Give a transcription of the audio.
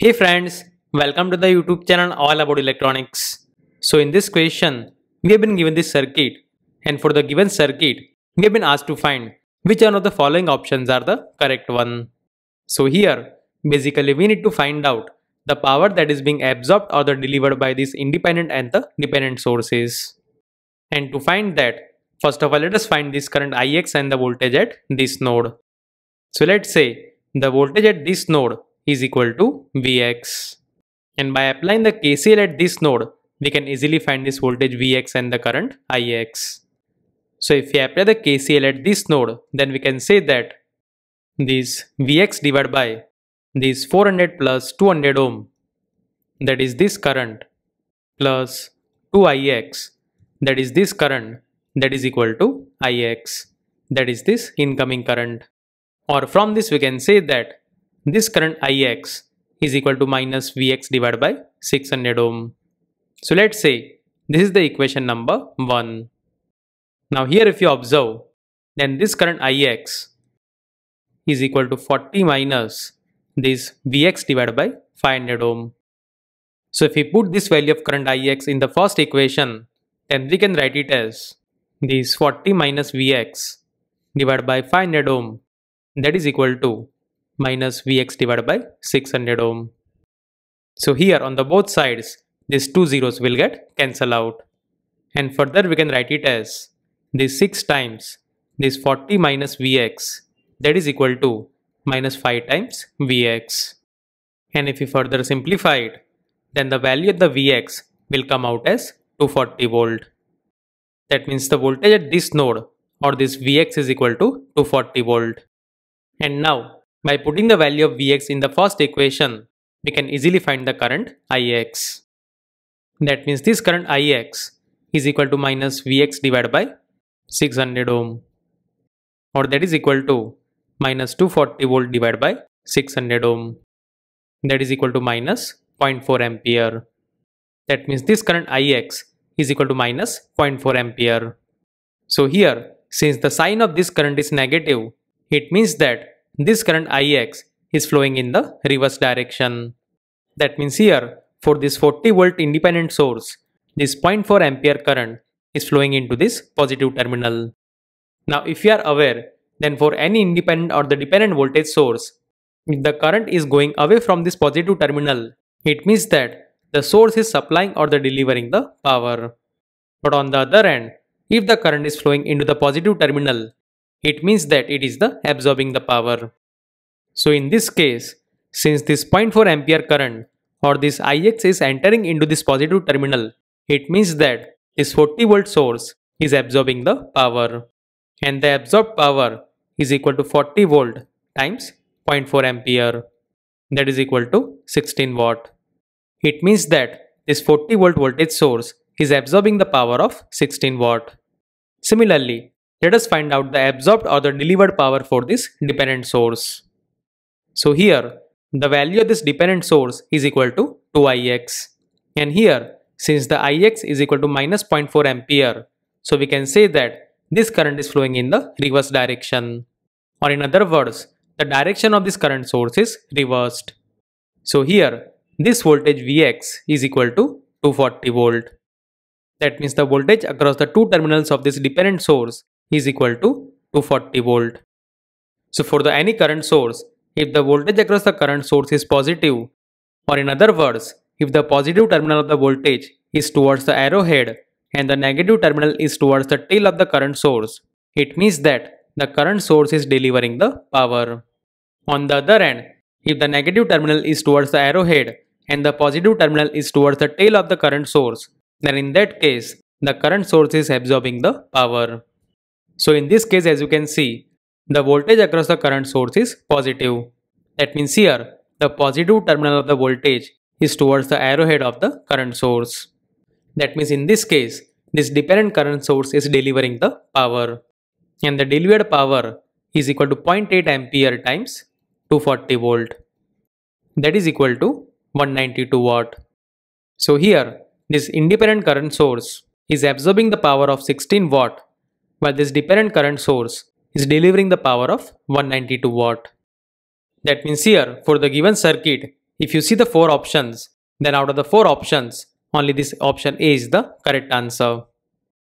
Hey friends, welcome to the YouTube channel all about electronics. So in this question, we have been given this circuit and for the given circuit, we have been asked to find which one of the following options are the correct one. So here, basically we need to find out the power that is being absorbed or the delivered by these independent and the dependent sources. And to find that, first of all let us find this current Ix and the voltage at this node. So let's say the voltage at this node is equal to Vx. And by applying the KCL at this node, we can easily find this voltage Vx and the current Ix. So if we apply the KCL at this node, then we can say that this Vx divided by this 400 plus 200 ohm, that is this current, plus 2Ix, that is this current, that is equal to Ix, that is this incoming current. Or from this we can say that this current Ix is equal to minus Vx divided by 600 ohm. So let's say this is the equation number 1. Now here if you observe, then this current Ix is equal to 40 minus this Vx divided by 500 ohm. So if we put this value of current Ix in the first equation, then we can write it as this 40 minus Vx divided by 500 ohm that is equal to minus Vx divided by 600 ohm. So here on the both sides, these two zeros will get cancel out. And further we can write it as this 6 times this 40 minus Vx that is equal to minus 5 times Vx. And if we further simplify it, then the value of the Vx will come out as 240 volt. That means the voltage at this node or this Vx is equal to 240 volt. And now by putting the value of Vx in the first equation, we can easily find the current Ix. That means this current Ix is equal to minus Vx divided by 600 ohm or that is equal to minus 240 volt divided by 600 ohm that is equal to minus 0.4 ampere. That means this current Ix is equal to minus 0.4 ampere. So here, since the sign of this current is negative, it means that this current Ix is flowing in the reverse direction. That means here, for this 40 volt independent source, this 0.4 ampere current is flowing into this positive terminal. Now if you are aware, then for any independent or the dependent voltage source, if the current is going away from this positive terminal, it means that the source is supplying or the delivering the power. But on the other hand, if the current is flowing into the positive terminal, it means that it is the absorbing the power. So in this case, since this 0.4 ampere current or this Ix is entering into this positive terminal, it means that this 40 volt source is absorbing the power. And the absorbed power is equal to 40 volt times 0.4 ampere that is equal to 16 watt. It means that this 40 volt voltage source is absorbing the power of 16 watt. Similarly, let us find out the absorbed or the delivered power for this dependent source. So here, the value of this dependent source is equal to 2ix. And here, since the ix is equal to minus 0.4 ampere, so we can say that this current is flowing in the reverse direction. Or in other words, the direction of this current source is reversed. So here, this voltage Vx is equal to 240 volt. That means the voltage across the two terminals of this dependent source is equal to 240 volt. So for the any current source, if the voltage across the current source is positive, or in other words, if the positive terminal of the voltage is towards the arrowhead and the negative terminal is towards the tail of the current source, it means that the current source is delivering the power. On the other hand, if the negative terminal is towards the arrowhead and the positive terminal is towards the tail of the current source, then in that case, the current source is absorbing the power. So in this case as you can see, the voltage across the current source is positive. That means here, the positive terminal of the voltage is towards the arrowhead of the current source. That means in this case, this dependent current source is delivering the power. And the delivered power is equal to 0.8 ampere times 240 volt. That is equal to 192 watt. So here, this independent current source is absorbing the power of 16 watt while this dependent current source is delivering the power of 192 watt. That means here for the given circuit, If you see the four options, then out of the four options, only this option A is the correct answer.